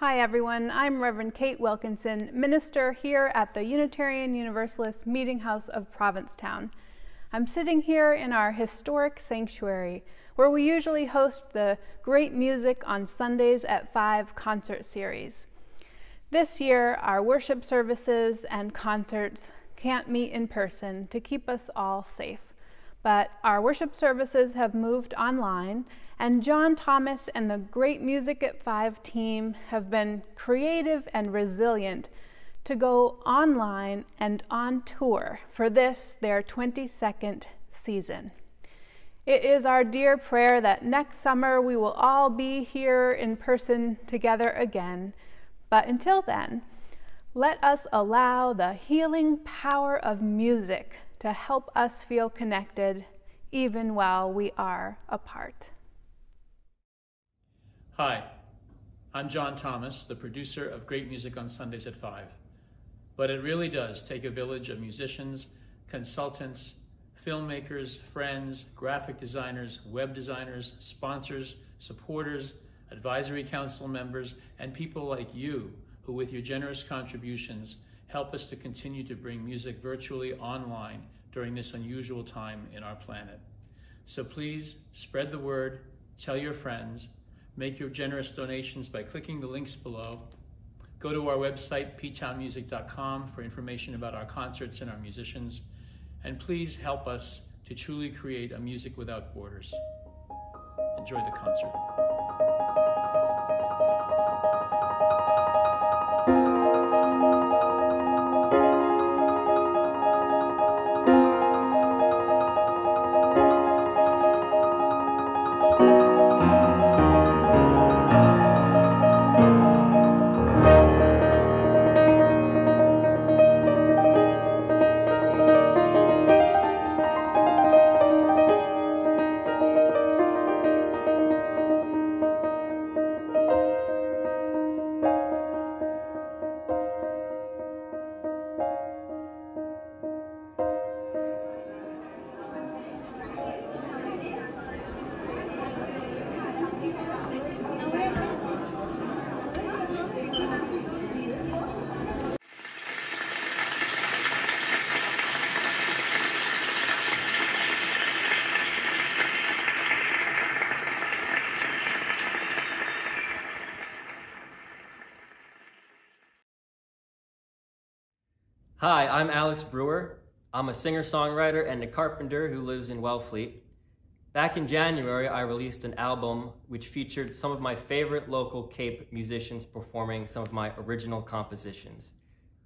Hi, everyone. I'm Reverend Kate Wilkinson, minister here at the Unitarian Universalist Meeting House of Provincetown. I'm sitting here in our historic sanctuary where we usually host the Great Music on Sundays at 5 concert series. This year, our worship services and concerts can't meet in person to keep us all safe. But our worship services have moved online, and John Thomas and the Great Music at Five team have been creative and resilient to go online and on tour for this, their 22nd season. It is our dear prayer that next summer we will all be here in person together again. But until then, let us allow the healing power of music to help us feel connected even while we are apart. Hi, I'm John Thomas, the producer of Great Music on Sundays at 5. But it really does take a village of musicians, consultants, filmmakers, friends, graphic designers, web designers, sponsors, supporters, advisory council members, and people like you who, with your generous contributions, help us to continue to bring music virtually online during this unusual time in our planet. So please spread the word, tell your friends, make your generous donations by clicking the links below. Go to our website, ptownmusic.com, for information about our concerts and our musicians. And please help us to truly create a music without borders. Enjoy the concert. I'm Alex Brewer. I'm a singer songwriter and a carpenter who lives in Wellfleet. Back in January, I released an album which featured some of my favorite local Cape musicians performing some of my original compositions.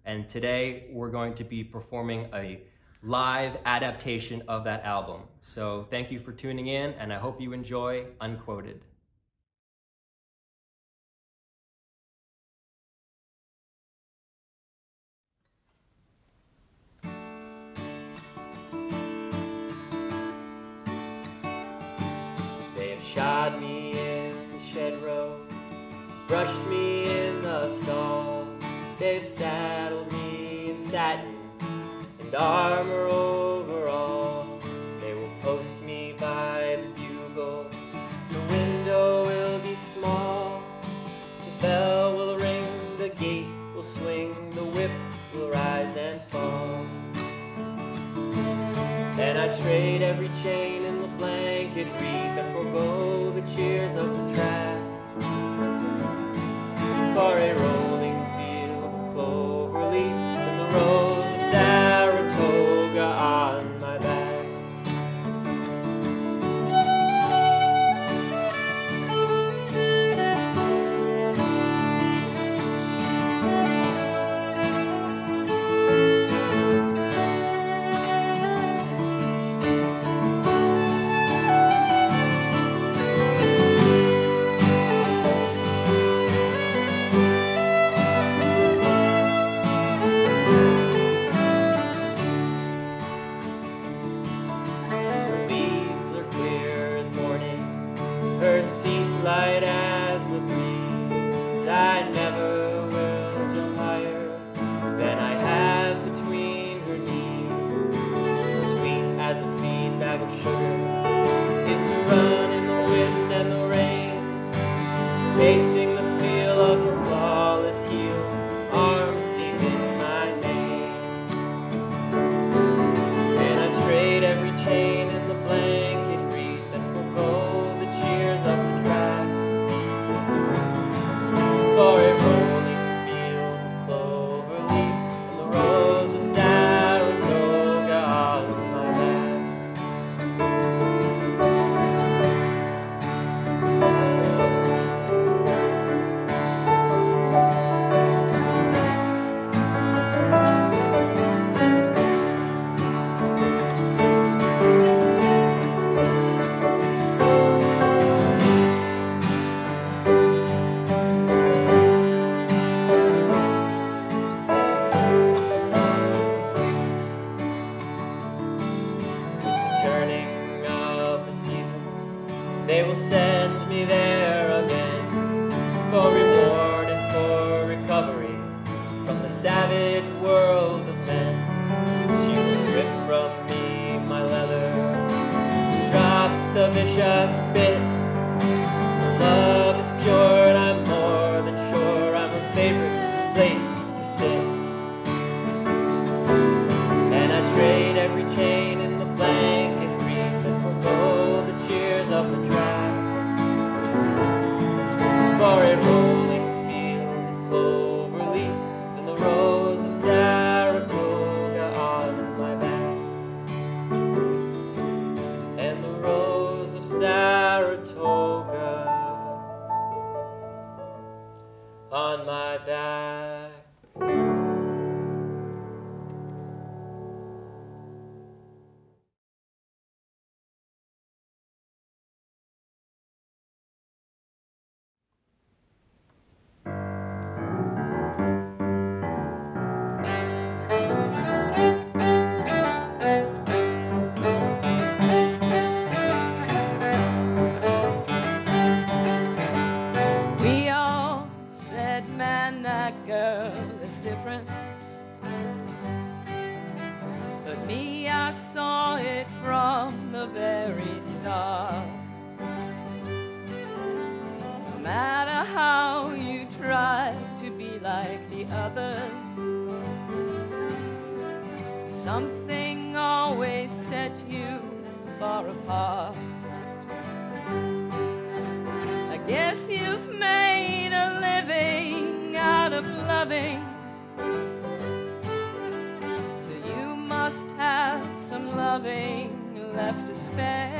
And today, we're going to be performing a live adaptation of that album. So thank you for tuning in, and I hope you enjoy Unquoted. They've saddled me in satin and armor overall. They will post me by the bugle. The window will be small. The bell will ring, the gate will swing, the whip will rise and fall. Then I trade every chain in the blanket wreath and forego the cheers of the track for a rolling they will send me there again for reward and for recovery from the savage world of men. She will strip from me my leather, drop the vicious bit. Start. No matter how you try to be like the others, something always set you far apart. I guess you've made a living out of loving. So you must have some loving left to spare.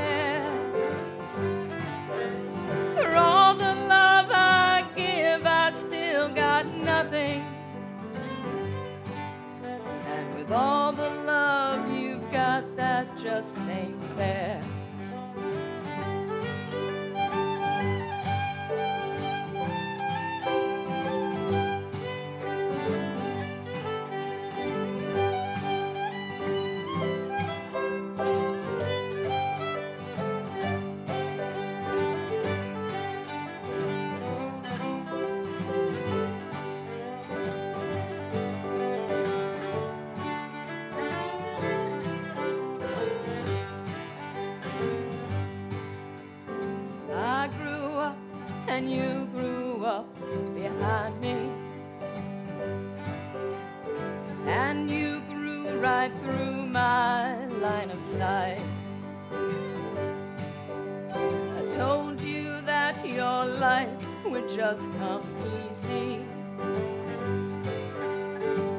Just ain't fair. Told you that your life would just come easy.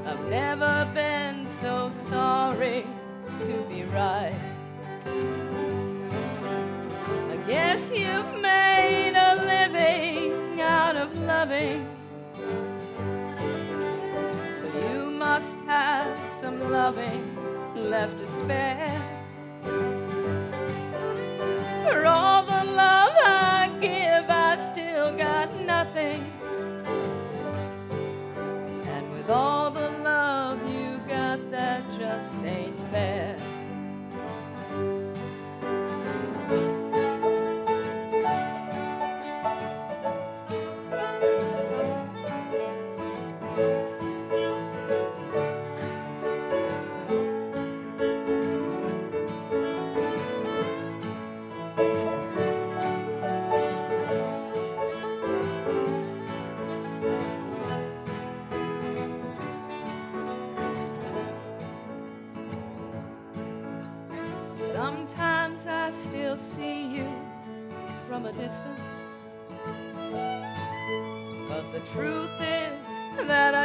I've never been so sorry to be right. I guess you've made a living out of loving. So you must have some loving left to spare. For all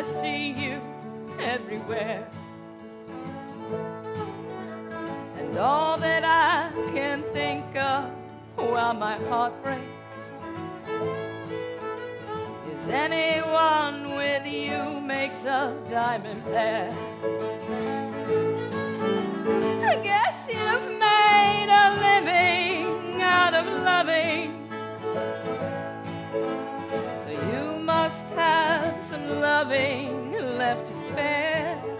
I see you everywhere. And all that I can think of while my heart breaks is anyone with you makes a diamond pair. I guess you've made a living out of loving. You must have some loving left to spare.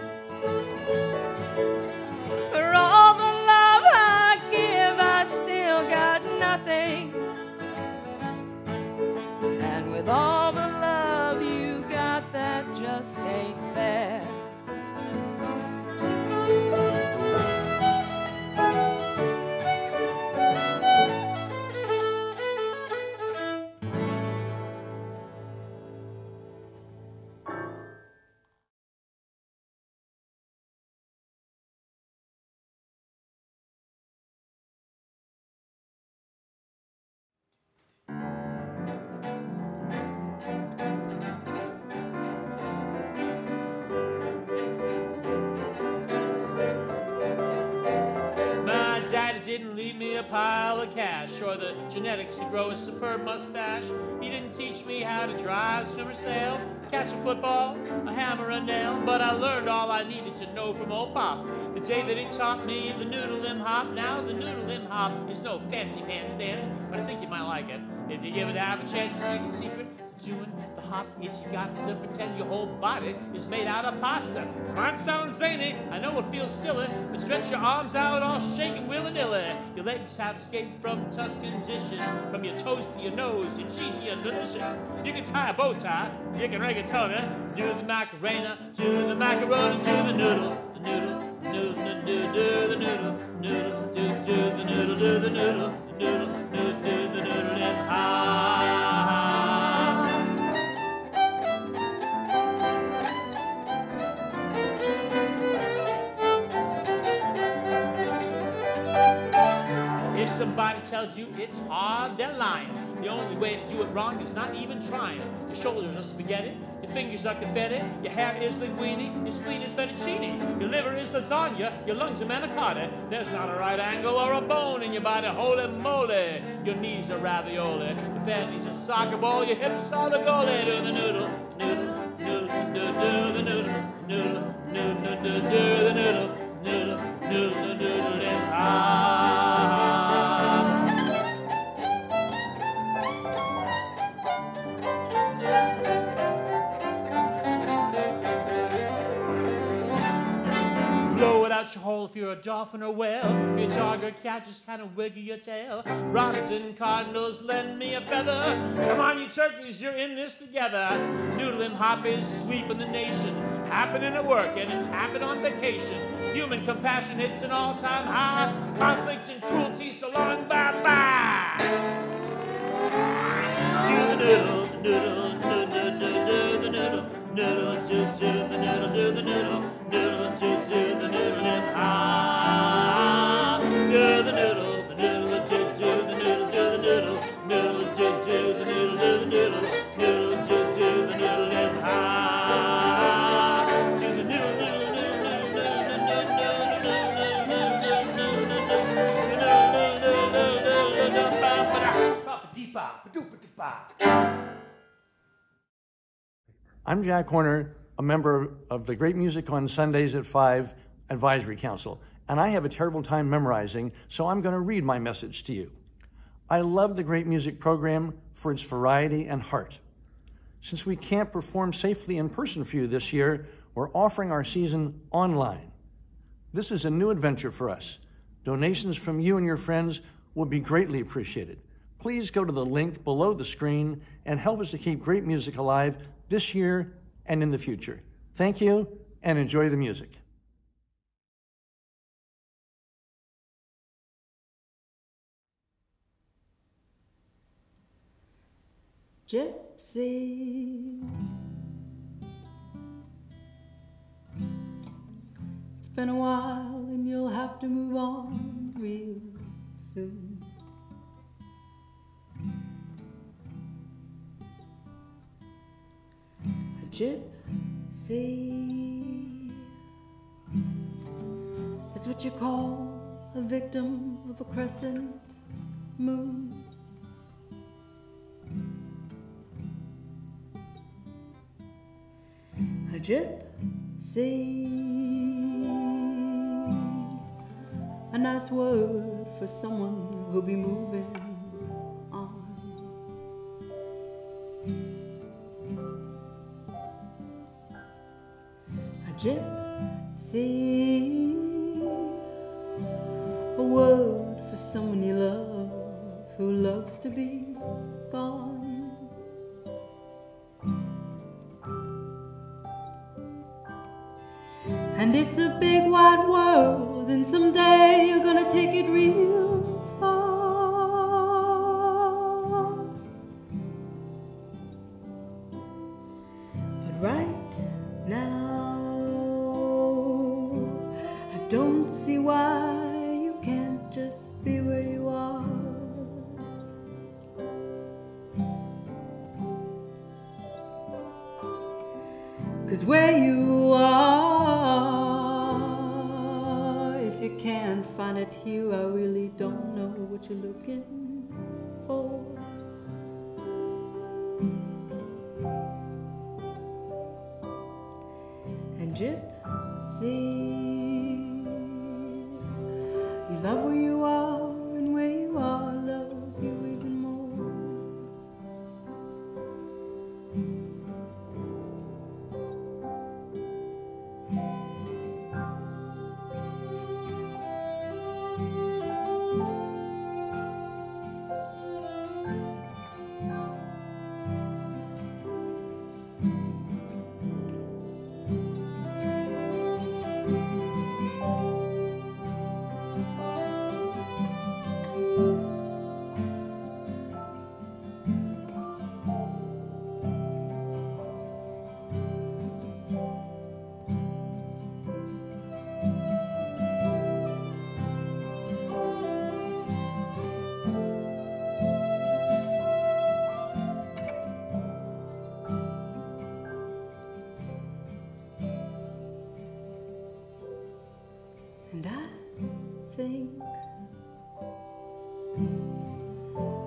To grow a superb mustache. He didn't teach me how to drive, swim, or sail, catch a football, a hammer, a nail, but I learned all I needed to know from old Pop. The day that he taught me the noodle limb hop, now the noodle limb hop is no fancy pants dance, but I think you might like it. If you give it half a chance to see the secret doing the hop is you got to pretend your whole body is made out of pasta. Might sound zany, I know it feels silly, but stretch your arms out all shaking willy-nilly. Your legs have escaped from Tuscan dishes, from your toes to your nose, you're cheesy and delicious. You can tie a bow tie, you can rigatoni, do the macarena, do the macaroni, do the noodle, the noodle, the noodle, the noodle, do the noodle, noodle, do do the noodle, do the noodle, the noodle, do do the noodle, and high. Somebody tells you it's hard, they're lying. The only way to do it wrong is not even trying. Your shoulders are spaghetti, your fingers are confetti, your hair is linguine, your spleen is fettuccine, your liver is lasagna, your lungs are manicotti. There's not a right angle or a bone in your body, holy moly. Your knees are ravioli, your fanny's a soccer ball, your hips are the goalie. Do the noodle, noodle, noodle, noodle, do the noodle, noodle, noodle, noodle, do the noodle, noodle, noodle, noodle, and ah. out your hole if you're a dolphin or whale. If you're a dog or cat, just kind of wiggle your tail. Robinson Cardinals, lend me a feather. Come on, you turkeys, you're in this together. Noodle and hop is sweeping the nation. Happening at work and it's happening on vacation. Human compassion hits an all-time high. Conflicts and cruelty, so long, bye-bye. Do the noodle, the noodle, do, do, do, do, the noodle, noodle, do, do, the noodle, do the noodle, I'm Jack Horner, a member of the Great Music on Sundays at 5 Advisory Council, and I have a terrible time memorizing, so I'm going to read my message to you. I love the Great Music program for its variety and heart. Since we can't perform safely in person for you this year, we're offering our season online. This is a new adventure for us. Donations from you and your friends will be greatly appreciated. Please go to the link below the screen and help us to keep great music alive this year and in the future. Thank you and enjoy the music. Gypsy. It's been a while and you'll have to move on real soon. Gypsy. That's what you call a victim of a crescent moon. A gypsy. A nice word for someone who'll be moving Cause where you are, if you can't find it here. I really don't know what you're looking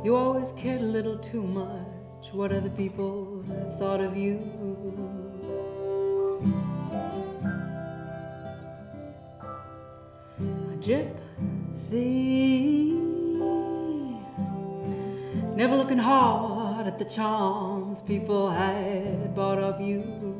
you always cared a little too much what other people thought of you. A gypsy, never looking hard at the charms people had bought of you.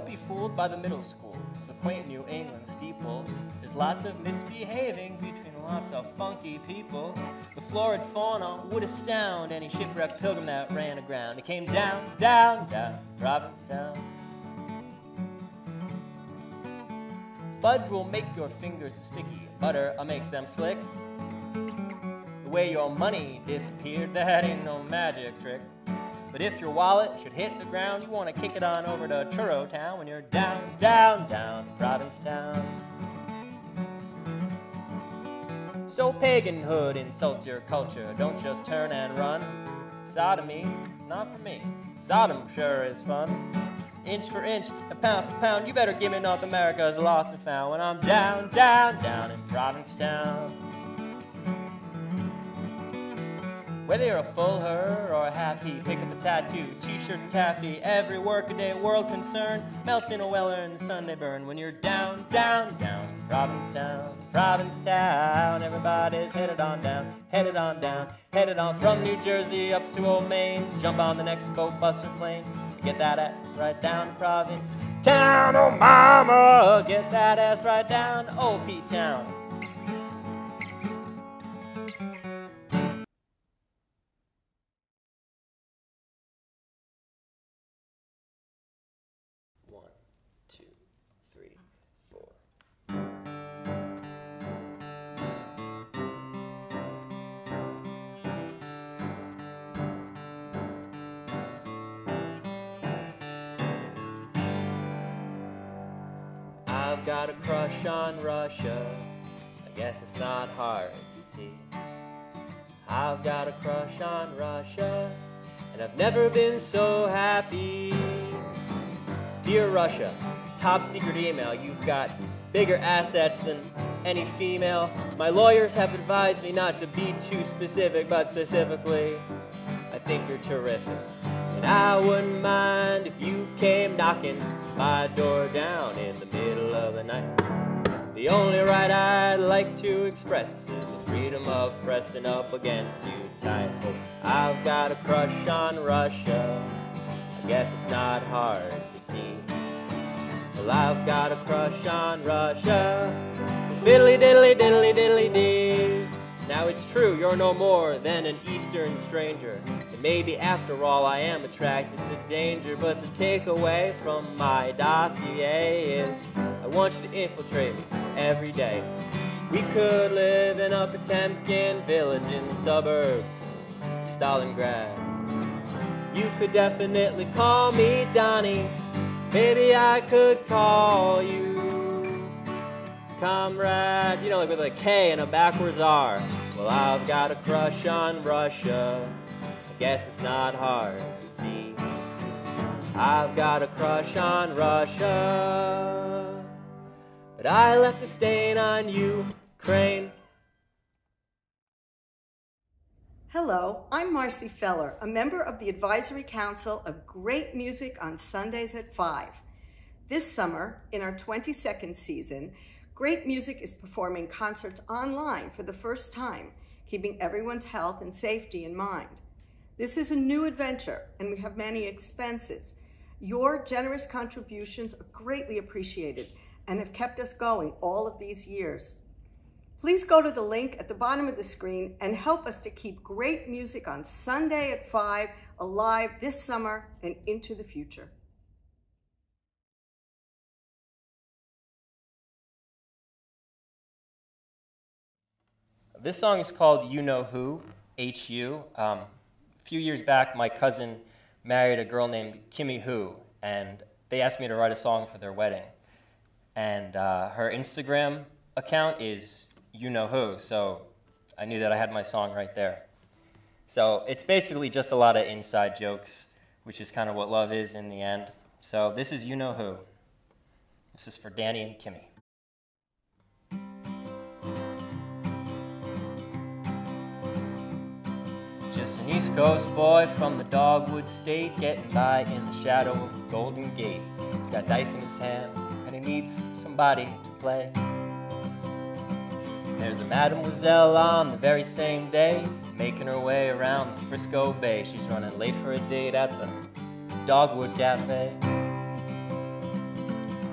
Don't be fooled by the middle school, the quaint New England steeple. There's lots of misbehaving between lots of funky people. The florid fauna would astound any shipwrecked pilgrim that ran aground. It came down, down, down, Provincetown. Fudge will make your fingers sticky, butter makes them slick. The way your money disappeared, that ain't no magic trick. But if your wallet should hit the ground, you want to kick it on over to Churro Town when you're down, down, down, in Provincetown. So paganhood insults your culture, don't just turn and run. Sodomy is not for me. Sodom sure is fun. Inch for inch and pound for pound, you better give me North America's lost and found when I'm down, down, down in Provincetown. Whether you're a full her or a half he, pick up a tattoo, t-shirt and taffy. Every workaday world concern melts in a well-earned Sunday burn when you're down, down, down, Provincetown, Provincetown. Everybody's headed on down, headed on down, headed on from New Jersey up to Old Maine. Jump on the next boat, bus, or plane. Get that ass right down to Provincetown, oh mama. Get that ass right down Old P crush on Russia. I guess it's not hard to see. I've got a crush on Russia, and I've never been so happy. Dear Russia, top secret email, you've got bigger assets than any female. My lawyers have advised me not to be too specific, but specifically, I think you're terrific. And I wouldn't mind if you came knocking my door down in the middle of the night. The only right I'd like to express is the freedom of pressing up against you tight. I've got a crush on Russia. I guess it's not hard to see. Well, I've got a crush on Russia. Fiddly diddly diddly diddly dee. Now it's true, you're no more than an Eastern stranger. And maybe after all, I am attracted to danger. But the takeaway from my dossier is I want you to infiltrate me every day. We could live in a Potemkin village in the suburbs Stalingrad. You could definitely call me Donnie. Maybe I could call you comrade. You know, like with a K and a backwards R. Well, I've got a crush on Russia. I guess it's not hard to see. I've got a crush on Russia. But I left a stain on you, Crane. Hello, I'm Marcy Feller, a member of the Advisory Council of Great Music on Sundays at 5. This summer, in our 22nd season, Great Music is performing concerts online for the first time, keeping everyone's health and safety in mind. This is a new adventure, and we have many expenses. Your generous contributions are greatly appreciated and have kept us going all of these years. Please go to the link at the bottom of the screen and help us to keep great music on Sunday at 5 alive this summer and into the future. This song is called You Know Who, H-U. Um, a few years back, my cousin married a girl named Kimmy Hu, and they asked me to write a song for their wedding. And uh, her Instagram account is You Know Who, so I knew that I had my song right there. So it's basically just a lot of inside jokes, which is kind of what love is in the end. So this is You Know Who. This is for Danny and Kimmy. Just an East Coast boy from the Dogwood State, getting by in the shadow of the Golden Gate. He's got dice in his hand, and he needs somebody to play. There's a mademoiselle on the very same day, making her way around the Frisco Bay. She's running late for a date at the Dogwood Cafe.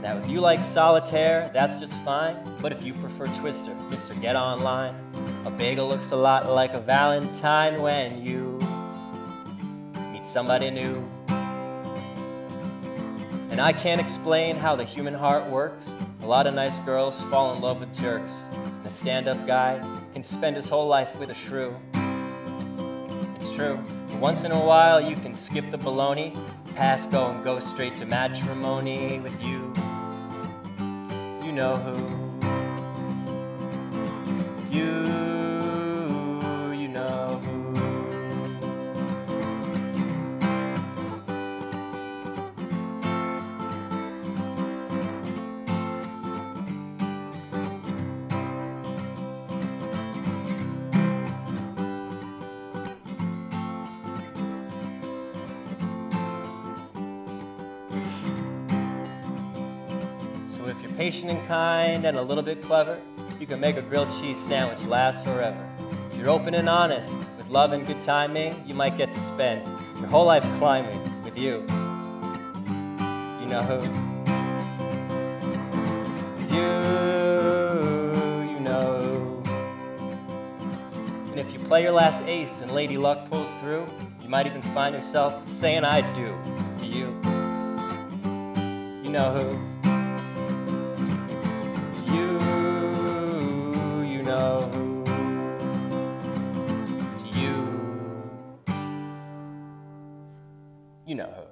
Now, if you like solitaire, that's just fine. But if you prefer Twister, Mister, get online. A bagel looks a lot like a Valentine when you meet somebody new. And I can't explain how the human heart works. A lot of nice girls fall in love with jerks. And a stand up guy can spend his whole life with a shrew. It's true. Once in a while, you can skip the baloney, pass go and go straight to matrimony with you. You know who. You patient and kind and a little bit clever, you can make a grilled cheese sandwich last forever. If you're open and honest, with love and good timing, you might get to spend your whole life climbing with you. You know who? You, you know. And if you play your last ace and Lady Luck pulls through, you might even find yourself saying I do to you. You know who? You know her.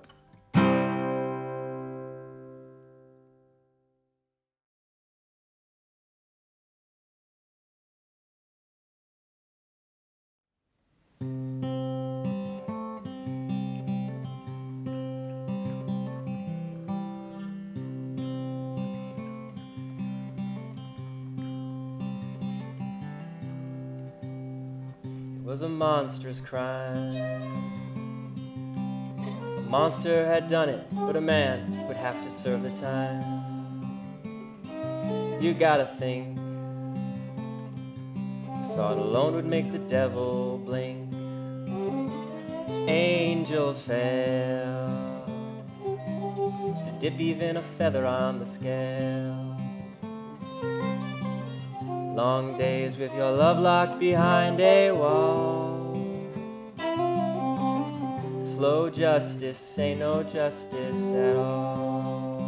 was a monstrous crime. Monster had done it, but a man would have to serve the time. You gotta think. Thought alone would make the devil blink. Angels fail to dip even a feather on the scale. Long days with your love locked behind a wall. Slow justice, say no justice at all.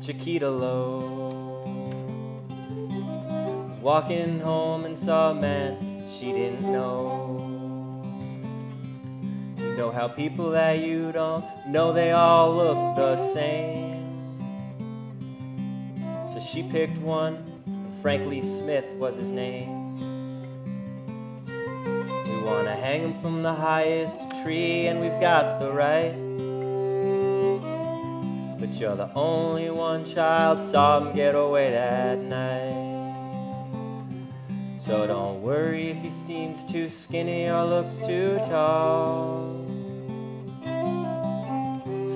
Chiquita Lowe was walking home and saw a man she didn't know. How people that you don't know they all look the same. So she picked one, Frank Lee Smith was his name. We wanna hang him from the highest tree, and we've got the right. But you're the only one child saw him get away that night. So don't worry if he seems too skinny or looks too tall.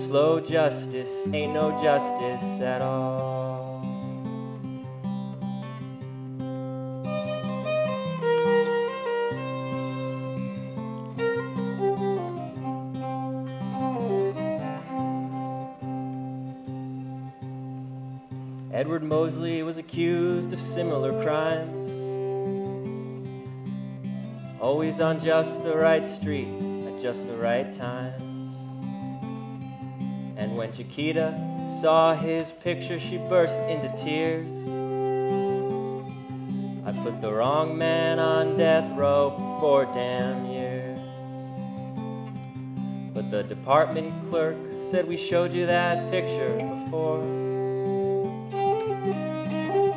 Slow justice ain't no justice at all. Edward Mosley was accused of similar crimes. Always on just the right street at just the right times. When Chiquita saw his picture, she burst into tears. I put the wrong man on death row for damn years. But the department clerk said we showed you that picture before.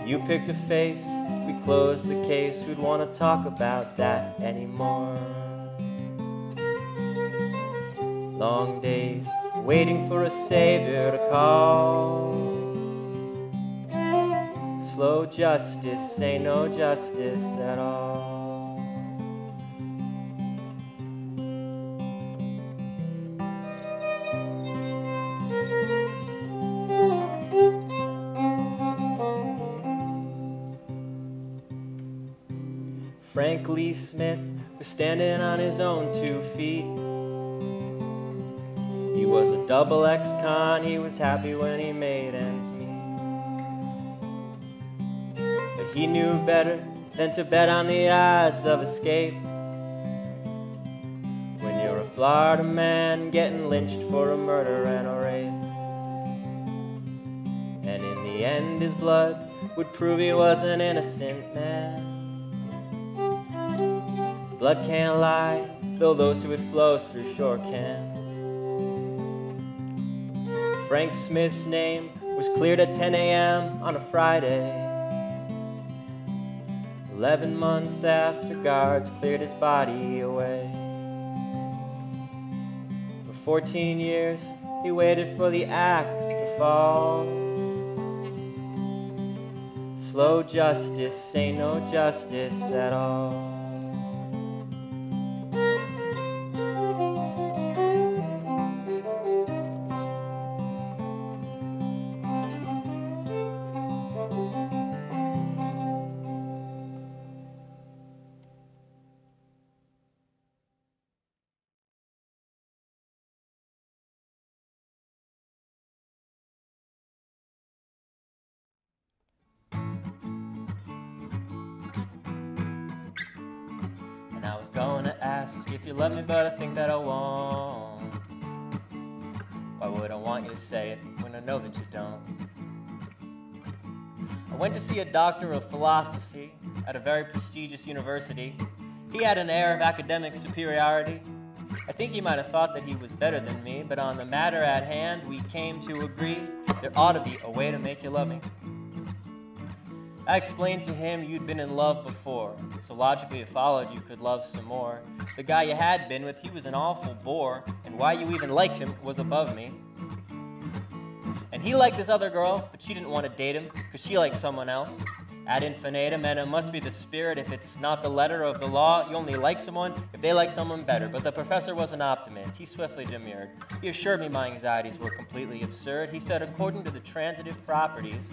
You picked a face, we closed the case, we'd want to talk about that anymore. Long days waiting for a savior to call. Slow justice ain't no justice at all. Frank Lee Smith was standing on his own two feet. Double X con, he was happy when he made ends meet. But he knew better than to bet on the odds of escape. When you're a Florida man getting lynched for a murder and a rape. And in the end, his blood would prove he was an innocent man. Blood can't lie, though those who it flows through sure can. Frank Smith's name was cleared at 10 a.m. on a Friday. Eleven months after guards cleared his body away. For 14 years, he waited for the axe to fall. Slow justice ain't no justice at all. To ask if you love me, but I think that I won't. Why would I want you to say it when I know that you don't? I went to see a doctor of philosophy at a very prestigious university. He had an air of academic superiority. I think he might have thought that he was better than me, but on the matter at hand, we came to agree there ought to be a way to make you love me. I explained to him you'd been in love before, so logically it followed you could love some more. The guy you had been with, he was an awful bore, and why you even liked him was above me. And he liked this other girl, but she didn't want to date him because she liked someone else. Ad infinitum, and it must be the spirit if it's not the letter of the law. You only like someone if they like someone better. But the professor was an optimist. He swiftly demurred. He assured me my anxieties were completely absurd. He said, according to the transitive properties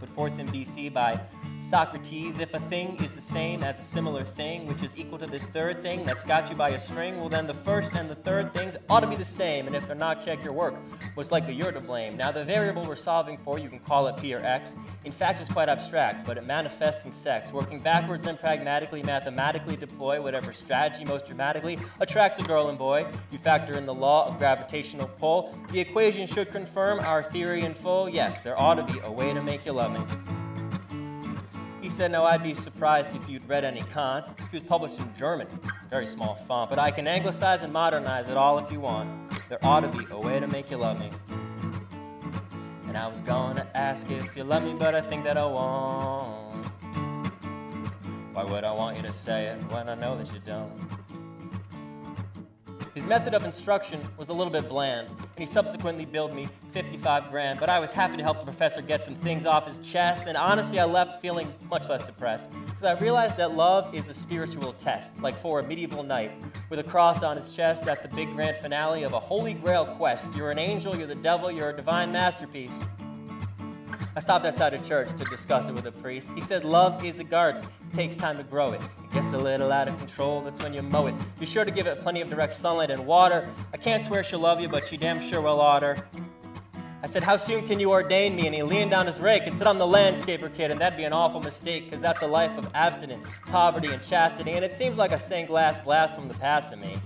put forth in BC by Socrates, if a thing is the same as a similar thing, which is equal to this third thing that's got you by a string, well, then the first and the third things ought to be the same, and if they're not, check your work. Most likely you're to blame. Now, the variable we're solving for, you can call it P or X. In fact, it's quite abstract, but it manifests in sex. Working backwards and pragmatically, mathematically deploy whatever strategy most dramatically attracts a girl and boy. You factor in the law of gravitational pull. The equation should confirm our theory in full. Yes, there ought to be a way to make you love me. He said, No, I'd be surprised if you'd read any Kant. He was published in German, very small font, but I can anglicize and modernize it all if you want. There ought to be a way to make you love me. And I was gonna ask if you love me, but I think that I won't. Why would I want you to say it when I know that you don't? His method of instruction was a little bit bland, and he subsequently billed me 55 grand, but I was happy to help the professor get some things off his chest, and honestly, I left feeling much less depressed, because I realized that love is a spiritual test, like for a medieval knight, with a cross on his chest at the big grand finale of a holy grail quest. You're an angel, you're the devil, you're a divine masterpiece. I stopped outside a church to discuss it with a priest. He said, Love is a garden. It takes time to grow it. It gets a little out of control. That's when you mow it. Be sure to give it plenty of direct sunlight and water. I can't swear she'll love you, but she damn sure will order. I said, How soon can you ordain me? And he leaned down his rake and said, I'm the landscaper kid, and that'd be an awful mistake, because that's a life of abstinence, poverty, and chastity, and it seems like a stained glass blast from the past to me.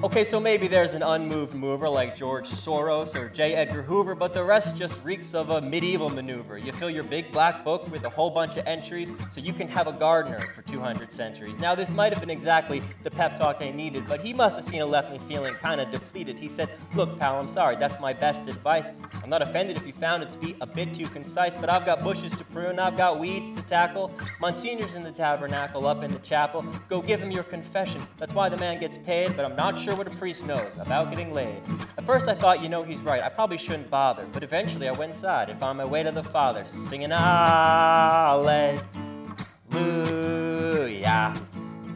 Okay, so maybe there's an unmoved mover like George Soros or J. Edgar Hoover, but the rest just reeks of a medieval maneuver. You fill your big black book with a whole bunch of entries so you can have a gardener for 200 centuries. Now, this might have been exactly the pep talk I needed, but he must have seen it left me feeling kind of depleted. He said, Look, pal, I'm sorry, that's my best advice. I'm not offended if you found it to be a bit too concise, but I've got bushes to prune, and I've got weeds to tackle. Monsignor's in the tabernacle up in the chapel. Go give him your confession. That's why the man gets paid, but I'm not sure what a priest knows about getting laid. At first I thought, you know, he's right. I probably shouldn't bother. But eventually I went inside and found my way to the Father, singing Hallelujah.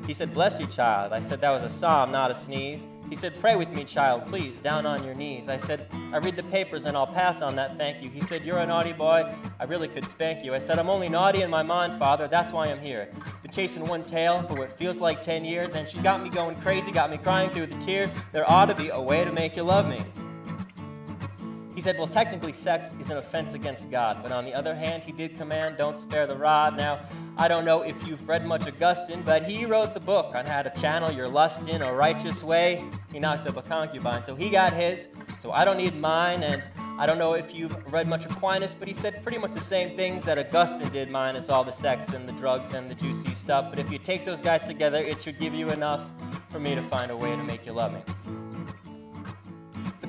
He said, Bless you, child. I said, That was a psalm, not a sneeze. He said, Pray with me, child, please, down on your knees. I said, I read the papers and I'll pass on that thank you. He said, You're a naughty boy. I really could spank you. I said, I'm only naughty in my mind, Father. That's why I'm here. Been chasing one tail for what feels like 10 years, and she got me going crazy, got me crying through the tears. There ought to be a way to make you love me. He said, Well, technically, sex is an offense against God, but on the other hand, he did command, Don't spare the rod. Now, I don't know if you've read much Augustine, but he wrote the book on how to channel your lust in a righteous way. He knocked up a concubine, so he got his, so I don't need mine, and I don't know if you've read much Aquinas, but he said pretty much the same things that Augustine did, minus all the sex and the drugs and the juicy stuff. But if you take those guys together, it should give you enough for me to find a way to make you love me.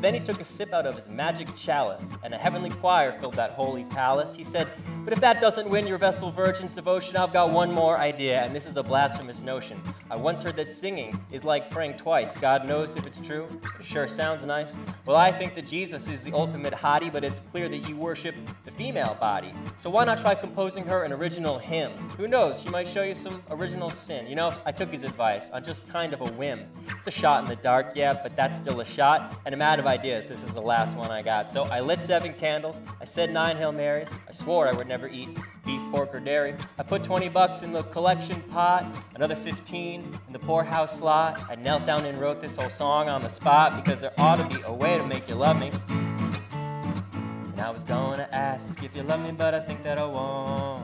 Then he took a sip out of his magic chalice, and a heavenly choir filled that holy palace. He said, But if that doesn't win your Vestal Virgin's devotion, I've got one more idea, and this is a blasphemous notion. I once heard that singing is like praying twice. God knows if it's true. It sure sounds nice. Well, I think that Jesus is the ultimate hottie, but it's clear that you worship the female body. So why not try composing her an original hymn? Who knows? She might show you some original sin. You know, I took his advice on just kind of a whim. It's a shot in the dark, yeah, but that's still a shot, and I'm out of ideas. This is the last one I got. So I lit seven candles. I said nine Hail Marys. I swore I would never eat beef, pork, or dairy. I put 20 bucks in the collection pot, another 15 in the poorhouse slot. I knelt down and wrote this whole song on the spot because there ought to be a way to make you love me. And I was gonna ask if you love me, but I think that I won't.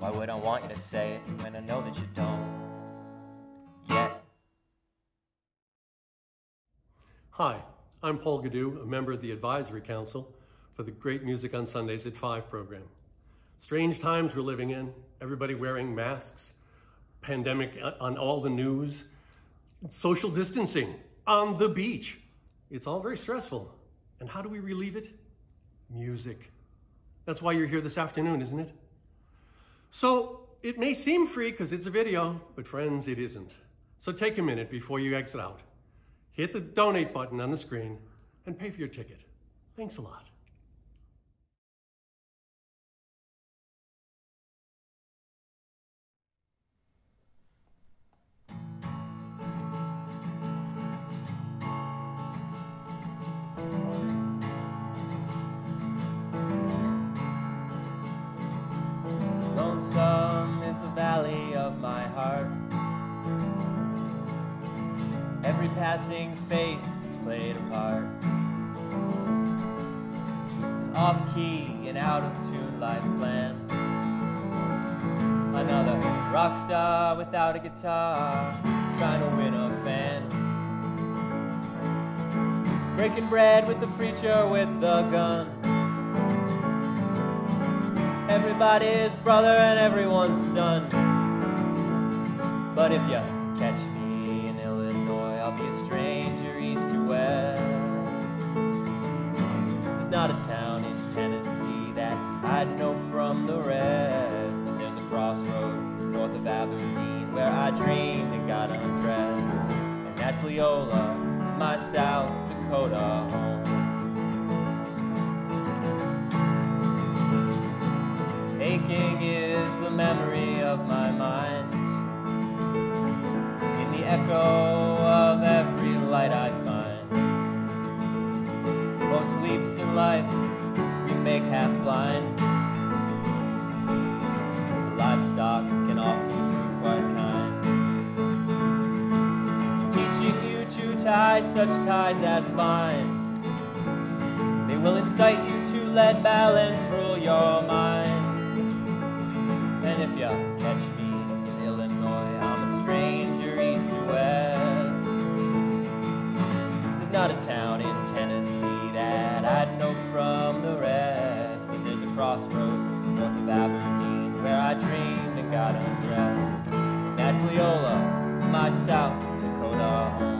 Why would I want you to say it when I know that you don't? Yet. Hi, I'm Paul Gaddu, a member of the Advisory Council for the Great Music on Sundays at 5 program. Strange times we're living in, everybody wearing masks, pandemic uh, on all the news, social distancing on the beach. It's all very stressful. And how do we relieve it? Music. That's why you're here this afternoon, isn't it? So it may seem free because it's a video, but friends, it isn't. So take a minute before you exit out. Hit the donate button on the screen and pay for your ticket. Thanks a lot. Passing face is played a part. Off key and out of tune life plan. Another rock star without a guitar, trying to win a fan. Breaking bread with the preacher with the gun. Everybody's brother and everyone's son. But if you ties as mine. They will incite you to let balance rule your mind. And if you catch me in Illinois, I'm a stranger east to west. There's not a town in Tennessee that I'd know from the rest. But there's a crossroad north of Aberdeen where I dreamed and got undressed. And that's Leola, my South Dakota home.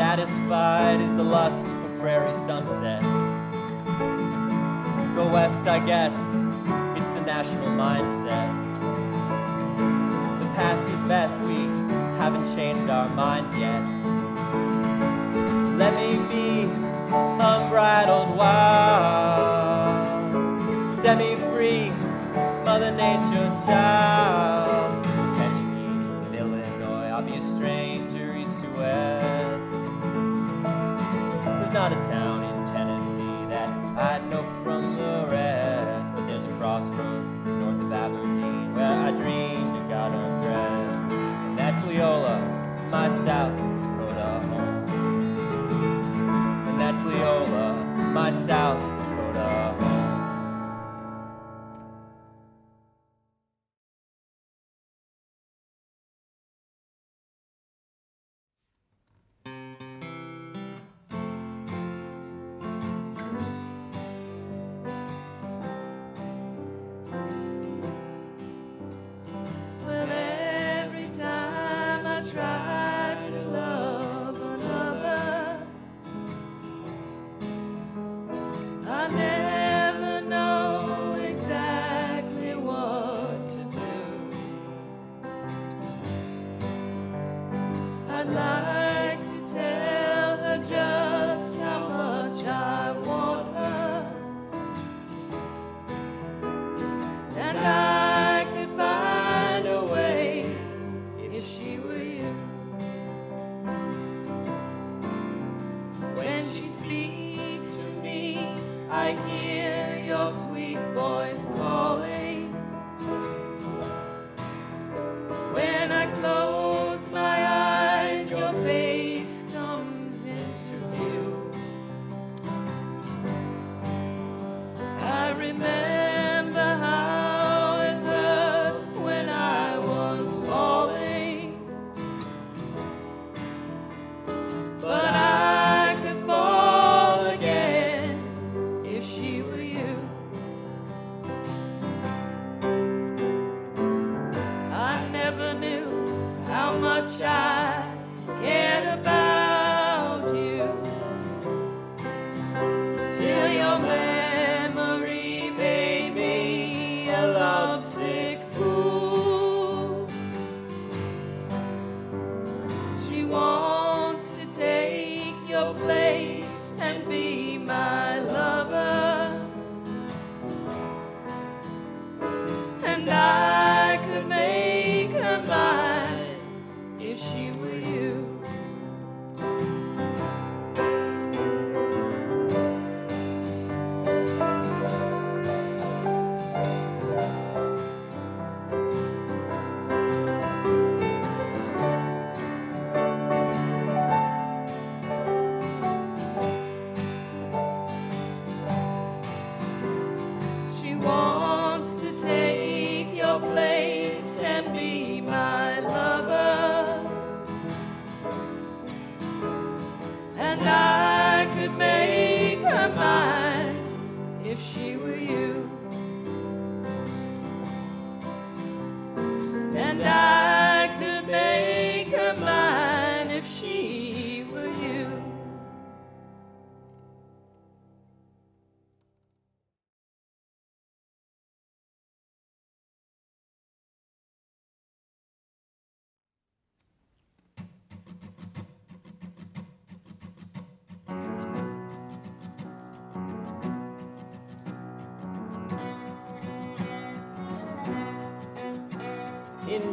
Satisfied is the lust for prairie sunset. Go west, I guess, it's the national mindset. The past is best, we haven't changed our minds yet. Let me be unbridled wild, my much I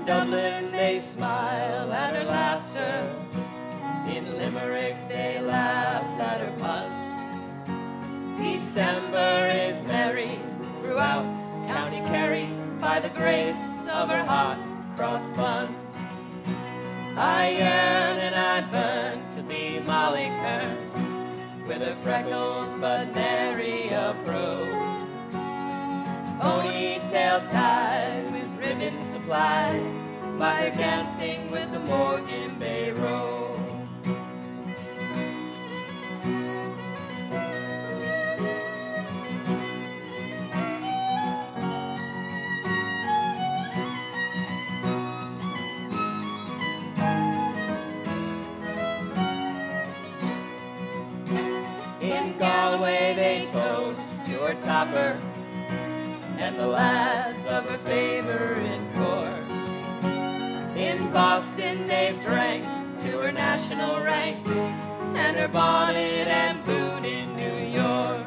Dublin they smile at her laughter. In Limerick they laugh at her puns. December is merry throughout County Kerry by the grace of her hot cross buns. I yearn and I burn to be Molly Kern with her freckles but nary a brogue. Ponytail tied supplied by dancing with the Morgan Bay Rogue. In Galway they toast to her topper and the lads of her favor Boston they've drank to her national rank and her bonnet and boot in New York.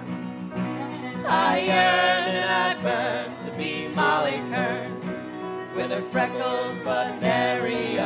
I yearn and I burn to be Molly Kern with her freckles but nary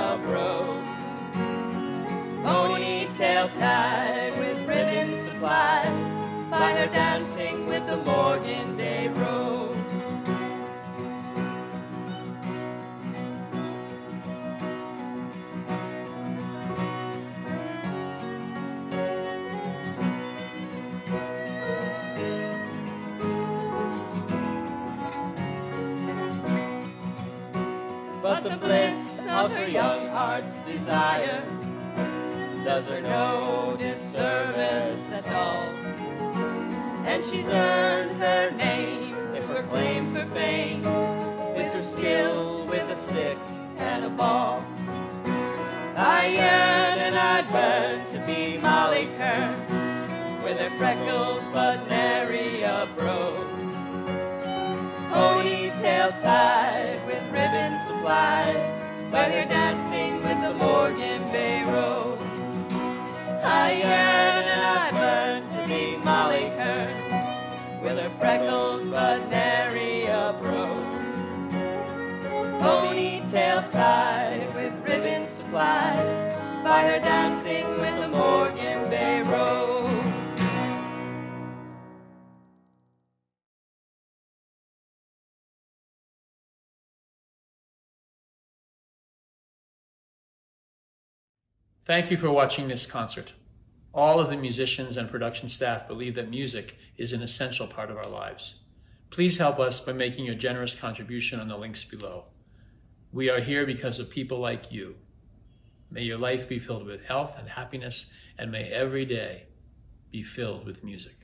heart's desire does her no disservice at all. And she's earned her name if her claim for fame is her skill with a stick and a ball. I yearn and I burn to be Molly Kern with her freckles but nary a brogue. Ponytail tied with ribbons supplied by her dancing with the Morgan Bay Rogue. I yearn and I burn to be Molly Kern with her freckles but nary a brogue. Ponytail tied with ribbons supplied by her dancing with the Morgan Thank you for watching this concert. All of the musicians and production staff believe that music is an essential part of our lives. Please help us by making a generous contribution on the links below. We are here because of people like you. May your life be filled with health and happiness, and may every day be filled with music.